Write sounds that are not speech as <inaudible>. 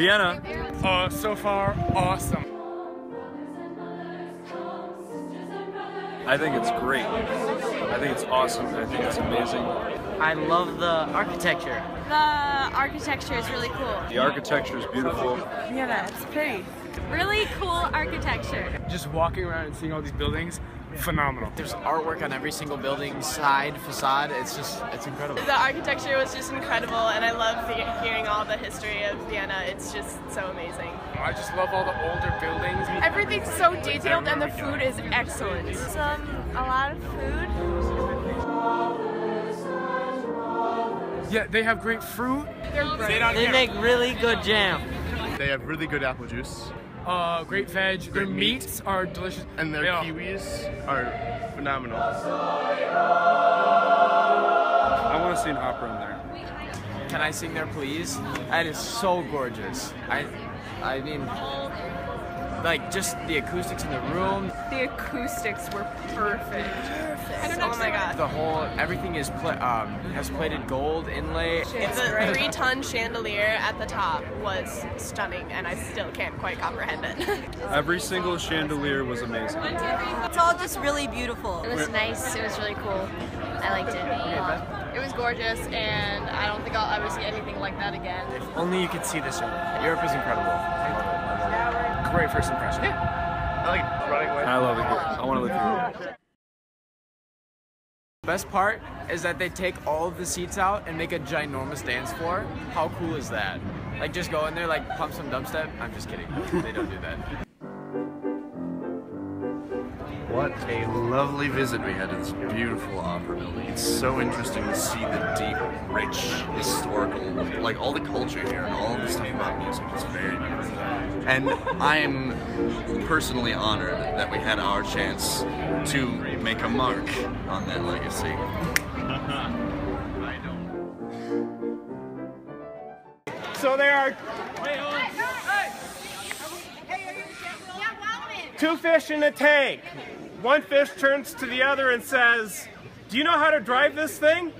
Vienna. Uh, so far, awesome. I think it's great. I think it's awesome. I think it's amazing. I love the architecture. The architecture is really cool. The architecture is beautiful. Yeah, it's pretty. Really cool architecture. Just walking around and seeing all these buildings, phenomenal. There's artwork on every single building, side, facade. It's just, it's incredible. The architecture was just incredible, and I love the, hearing all the history of Vienna. It's just so amazing. I just love all the older buildings. Everything's so detailed, and the food is excellent. Some a lot of food. Yeah, they have great fruit. They're. They make really good jam. They have really good apple juice, Uh, great veg. Their meat. meats are delicious. and their Yeah. kiwis are phenomenal. I want to see an opera in there. Can I sing there, please? That is so gorgeous. I, I mean, like just the acoustics in the room, The acoustics were perfect. Perfect. Oh my god. the whole everything is pla- um, has plated gold inlay. The three-ton chandelier at the top was stunning, and I still can't quite comprehend it. <laughs> Every single chandelier was amazing. It's all just really beautiful. It was nice. It was really cool. I liked it. it was gorgeous, and I don't think I'll ever see anything like that again. If only you could see this room. Europe is incredible. Great first impression. I like running away. I love it. I want to live here. The best part is that they take all of the seats out and make a ginormous dance floor. How cool is that? Like just go in there, like pump some dubstep. I'm just kidding. They don't do that. What a lovely visit we had to this beautiful opera building. It's so interesting to see the deep, rich, historical, like all the culture here and all the stuff about music. It's very beautiful. And I am personally honored that we had our chance to make a mark on that legacy. <laughs> So there are two fish in a tank. One fish turns to the other and says, Do you know how to drive this thing?